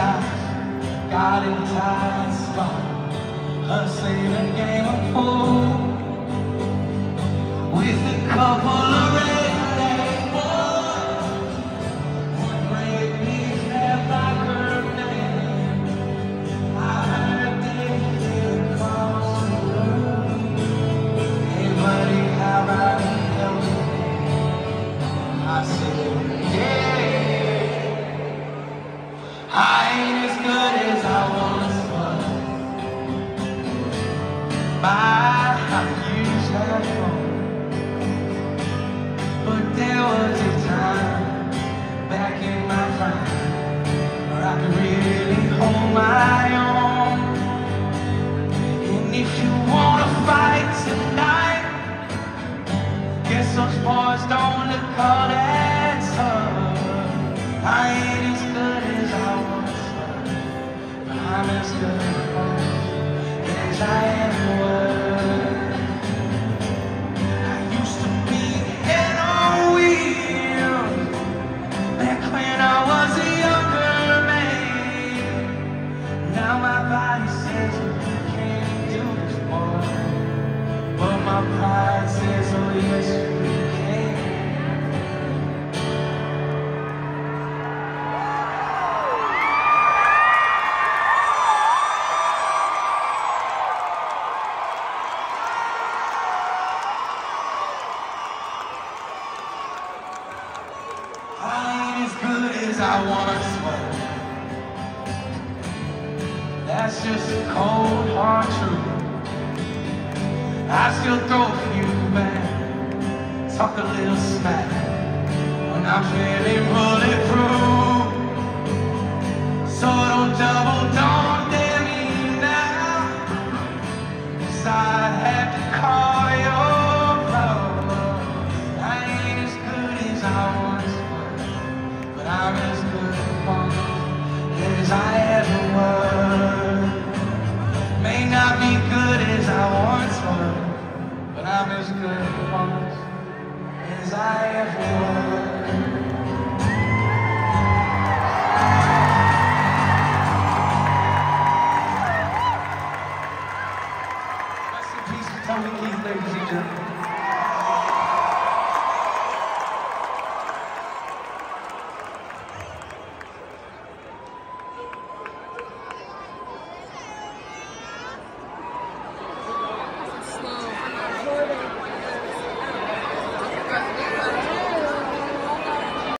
shots, got in tight spot, hustling a game of pool. With a couple of I ain't as good as I once was. My, I have. But there was a time back in my prime where I could really hold my own. And if you wanna fight tonight, guess those boys don't look all that I ain't as good as I was. That's just cold hard truth. I still throw a few back, talk a little smack when I'm feeling bulletproof. So don't double down dare me now, 'cause I had to call your bluff. I ain't as good as I once was, but I'm as good as I ever was. May not be good Toby Keith, ladies and gentlemen.